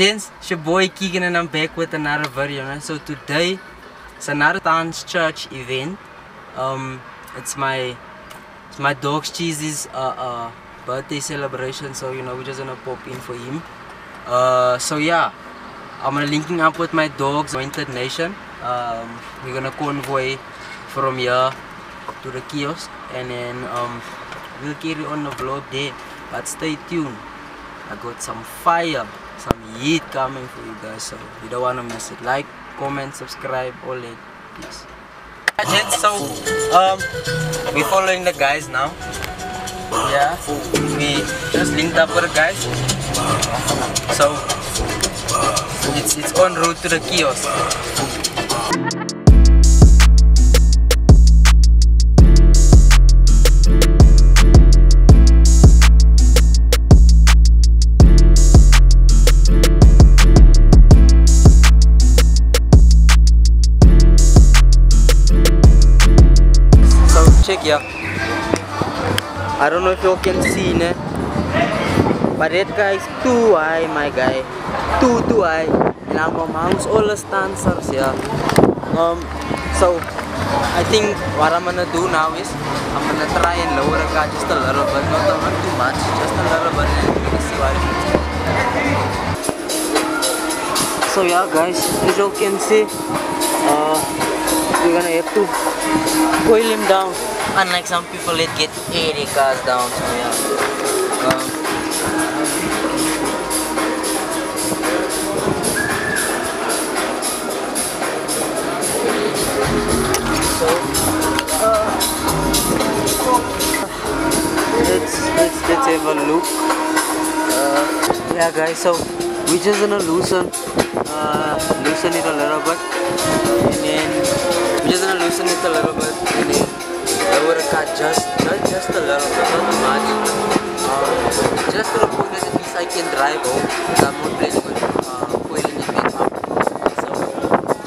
gents, it's your boy Keegan and I'm back with another video. So today it's another Stance Church event. Um, it's my it's my dog's cheese's uh, uh birthday celebration. So you know we're just gonna pop in for him. Uh, so yeah, I'm gonna linking up with my dogs, Anointed Nation. Um, we're gonna convoy from here to the kiosk and then um we'll carry on the vlog there. But stay tuned. I got some fire, some heat coming for you guys, so you don't wanna miss it. Like, comment, subscribe, all that. Peace. So um, we following the guys now. Yeah, we just linked up with the guys. So it's it's on route to the kiosk. Check yeah. I don't know if you can see ne? But that guy is too high my guy. Too too high. And I'm amongst all the dancers yeah. Um so I think what I'm gonna do now is I'm gonna try and lower the just a little bit, not, too much, just a little bit and we're see what. So yeah guys, as you can see, uh, we're gonna have to coil him down. Unlike some people it get 80 cars down. So yeah. Um, so uh, let's let's let's have a look. Uh, yeah guys, so we're just gonna loosen uh, loosen it a little bit and then we're just gonna loosen it a little bit and then car just just, just a little bit, not much. Um, just to the point that at least I can drive home I'm not up. So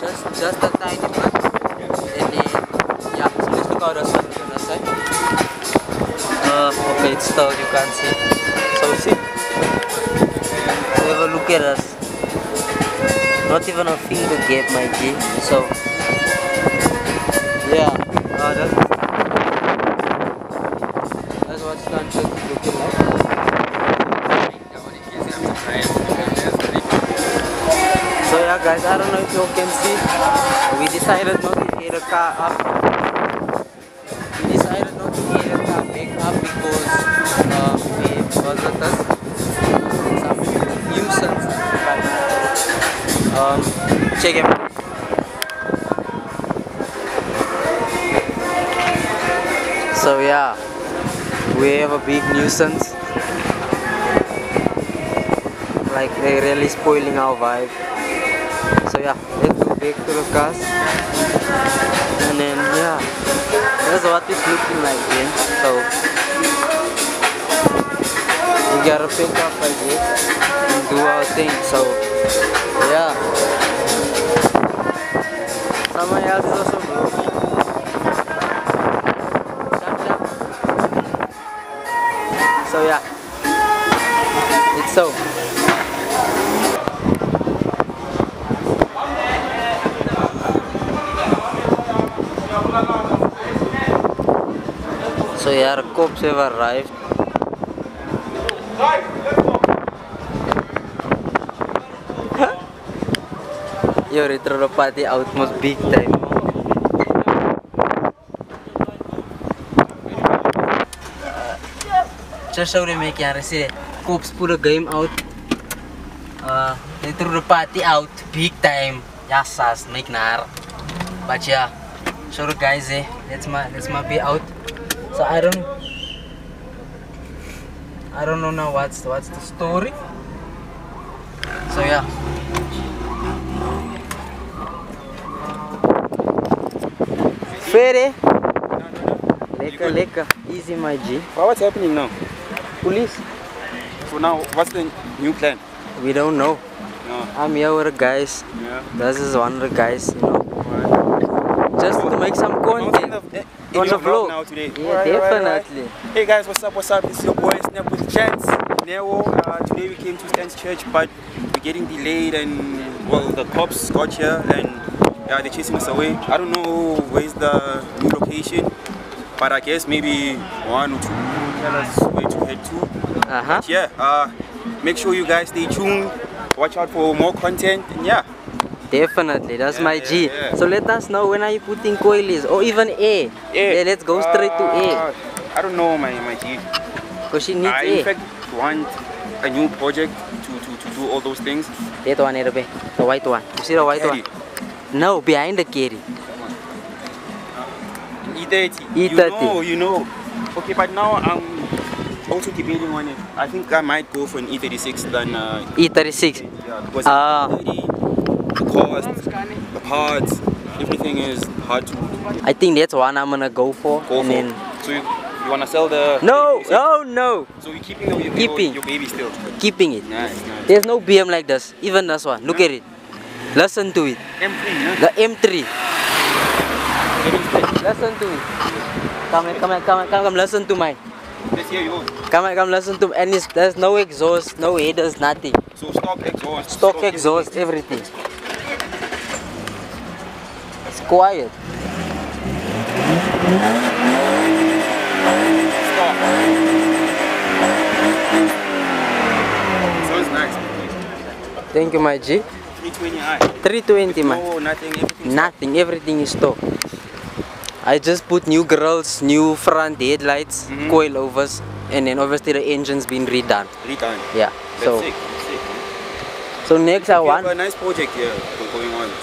just just a tiny bit and then yeah, so let's look out the sun on the side. Uh, okay, it's stalled, you can't see. So see. Have a look at us. Not even a finger gap, my G. So, guys, I don't know if you can see, we decided not to get the car up. We decided not to get the car back up because uh, we visited some nuisance. Um, check him. So yeah, we have a big nuisance. Like they're really spoiling our vibe. So yeah, let's go back to the cars. And then yeah, that's what it's looking like then. So we gotta pick up like this and do our thing. So yeah. Someone else is also vlogging. So yeah. It's so. So yeah, the cops have arrived. Yo, retro the party outmost big time. Just so they make it, see, cops put the game out. Uh, they threw the party out big time. Yes, yes, make nar. But yeah, show the guys, eh, that's my that's my be out. So I don't, I don't know now what's what's the story. So yeah. Fere. Leka, leka. Easy, my G. Well, what's happening now? Police. For now, what's the new plan? We don't know. No. I'm here with the guys. Yeah. This is one of the guys, you know. Just to make some On content. The, On the vlog. now today. Yeah, Alright, alright, alright. definitely. Hey guys, what's up? What's up? It's your boy Snap with Chance. Nero. Uh, today we came to Stance Church, but we're getting delayed and well the cops got here and yeah they're chasing us away. I don't know where's the new location, but I guess maybe one or two tell us where to head to. Uh-huh. Yeah, uh, make sure you guys stay tuned. Watch out for more content and yeah. Definitely, that's Yeah, my yeah, G. yeah. So let us know when are you putting coilies or even air. Yeah, let's go straight to air. Uh, I don't know my my G. Because she needs I in fact want a new project to, to, to do all those things. That one here, be. The white one. You see the white Caddy, one? No, behind the carry. E30. E30. You know, you know. Okay, but now I'm also debating on it. I think I might go for an E36 than uh, E36. yeah, because Ah. E30, the cost, the parts, everything is hard to I think that's one I'm gonna go for. go and for. then So you, you wanna sell the No, E36? no, no. So you're keeping the, your, Keeping. your baby still. Keeping it. Nice, nice. There's no BM like this. Even this one. Look at it. Listen to it. M3, yeah? The M3. Getting split. Listen to it. Come here, come here, come here, come, come listen to mine. Let's hear yours. Come here, come listen to and it's, there's no exhaust, no headers, nothing. So stock exhaust. Stock exhaust, everything. It's quiet. Stock. Sounds nice. Thank you, my G. 320i. 320, man. No, nothing, everything. Nothing, everything is stock. I just put new grills, new front headlights, Mhm. coilovers, and then obviously the engine's been redone. Redone. Yeah. That's So, sick. Sick. so next I have a nice project here go- going on.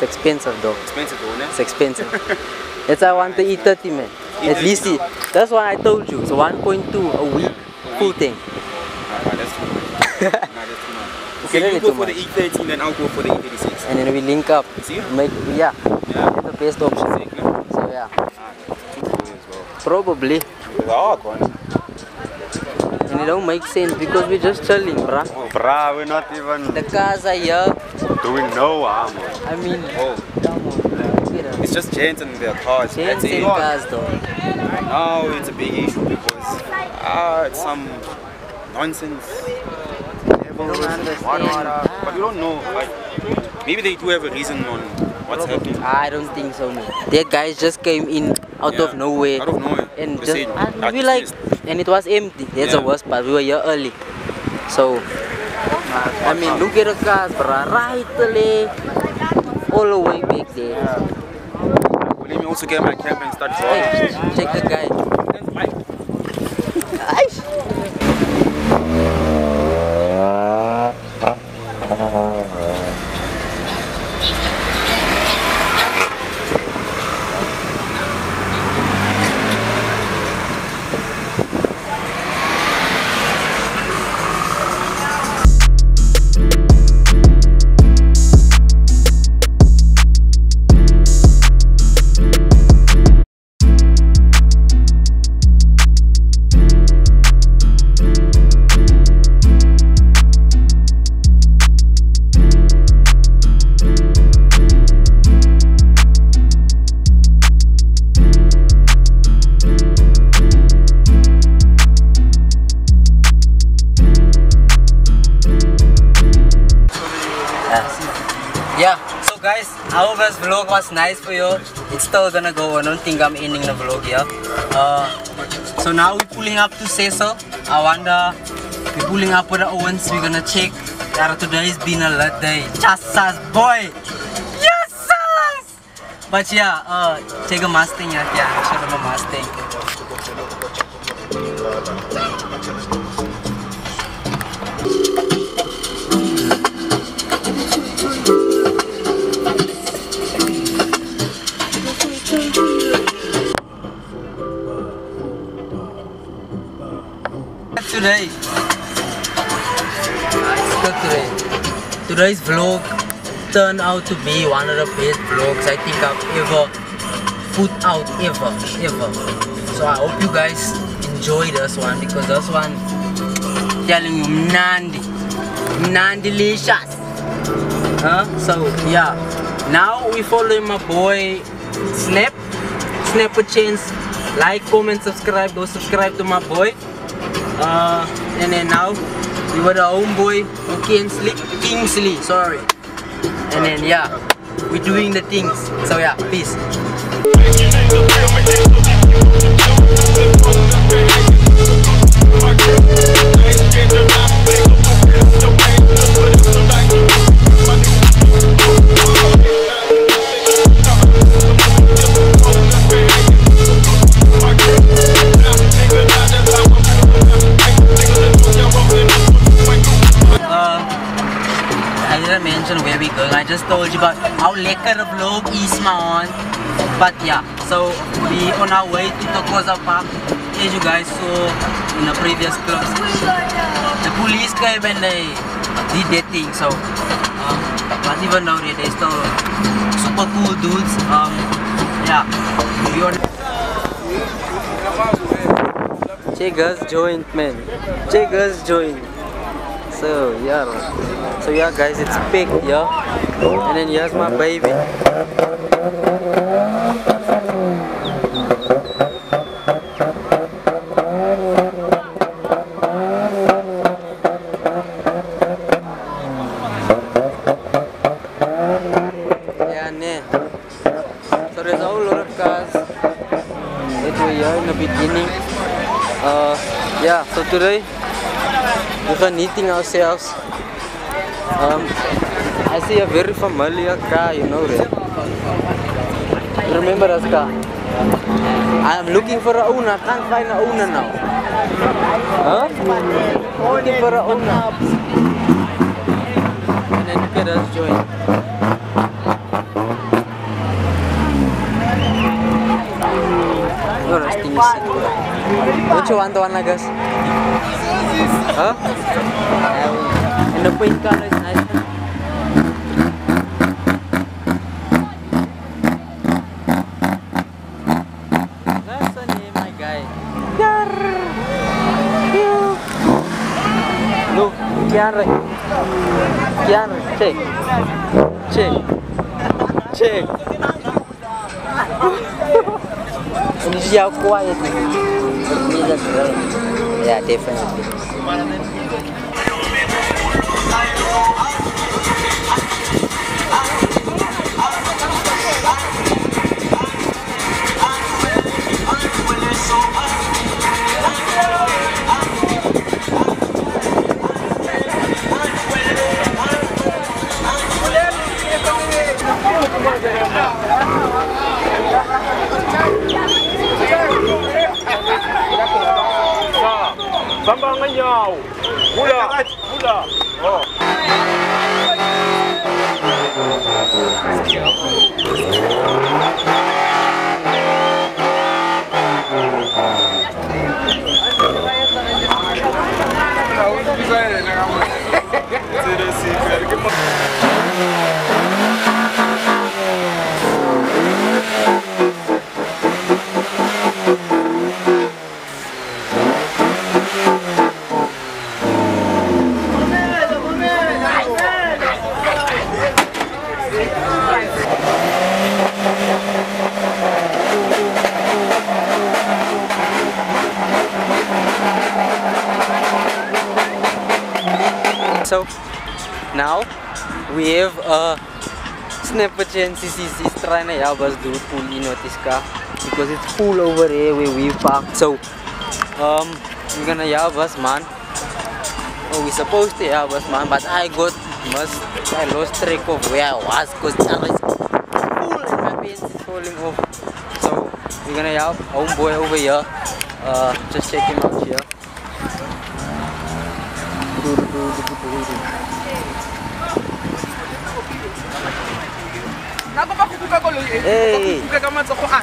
It's expensive though. Expensive though? It's expensive. That's why I want the E30 man. At least it. That's what I told you. So 1.2 a week, full tank. Nah, that's too much. nah, that's too much. Okay, you go for the much. E30, then I'll go for the E36. And then we link up. See? Make yeah. Yeah. The best option. So yeah. Ah, too cool as well. Probably. The hard one. And it don't make sense because we're just chilling, bruh. Oh, bruh, we're not even The cars are here. Doing no harm. I mean, Oh, come on. Look at it's just gents and their cars. It. in cars though. Now it's a big issue because ah, it's some nonsense. don't understand. What, what, uh, but we don't know. Like, maybe they do have a reason on what's happening. I don't think so, man. That guys just came in out of nowhere. Out of nowhere. and just and "Ah, we like and it was empty that's the worst part we were here early so I mean look at the cars bruh right there all the way back there Well, let me also get my camp and start hey, check the guy I hope this vlog was nice for you. It's still gonna go. I don't think I'm ending the vlog here. Uh, so now we're pulling up to Cecil. I wonder, we're pulling up with the Owens. We're gonna check. Yeah, today's been a lit day. Just us, boy. Yes, us. But yeah, uh, take a Mustang yeah, yeah. Show them a Mustang. Today's vlog turned out to be one of the best vlogs I think I've ever put out ever, ever. So I hope you guys enjoy this one because this one telling you Nandi. Nandilicious. Huh? So yeah. Now we following my boy Snap. Snap a chance. Like, comment, subscribe. Go subscribe to my boy. Uh and then now we were the homeboy of Kingsley. Kingsley, sorry. And then yeah, we're doing the things. So yeah, peace. But yeah, so we on our way to Thokoza Park. As you guys saw in the previous clips, the police came and they did their thing. So, um, but even now they they still super cool dudes. Um, yeah, we on. Checkers joint, man. Checkers joint. So yeah, so yeah, guys, it's big, yeah. And then here's my baby. Yeah, ne. So there's a whole lot of cars that were here in the beginning. Uh, yeah, so today we're eating ourselves. Um, I see a very familiar car, you know that. Remember that car? I'm looking for a owner, can't find a owner now. Huh? Looking for a owner. And then look us join. Like us? Huh? And the pink color is nice. That's the name, my guy. Look, Kiara. Kiara, check. Check. Check. And you see how quiet it is. That's right. Yeah, definitely. Sambangan nhau. Mula. Mula. Oh. So CCC is trying to help us do this car because it's full over here where we park. So um we're gonna help us man. Oh we're supposed to help us man but I got must I lost track of where I was because full and my pants is falling off. So we're gonna help homeboy over here. Uh just check him out here. ga kopa go kuka koloi e kuka ka matsogo a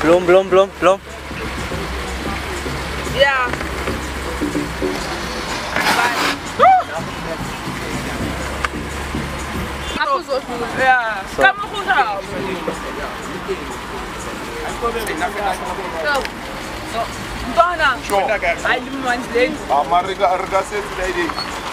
blom blom blom blom ya Kamu kurang. Ntwana. Sure. Aan manje. Amarika argase tsidai dai.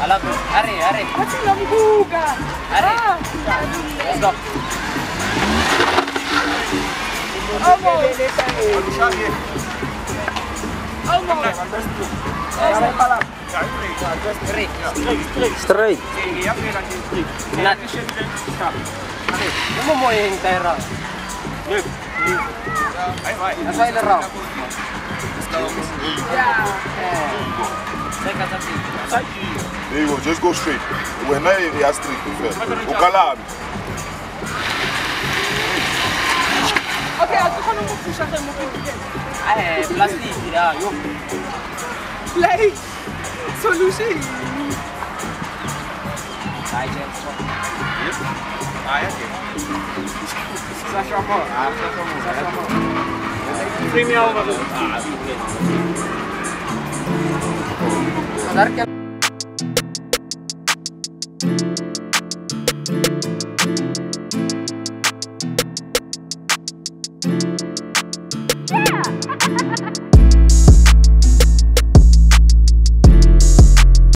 Hello, hurry, hurry. What's in the buga? Hurry. Let's go. Almost. Almost. Straight. Straight. Straight. Not. Ano mo yung tera? Live. Live. Ay, ay. Nasa ilan raw? Yeah. Second, second. Second. There you go, just go straight. We're not in the street, Ukalabi. Okay, akukhona ukuphusha nje mukufike. Eh, plastic. Yeah, yo. Play. Solution. Ay, James. Premium.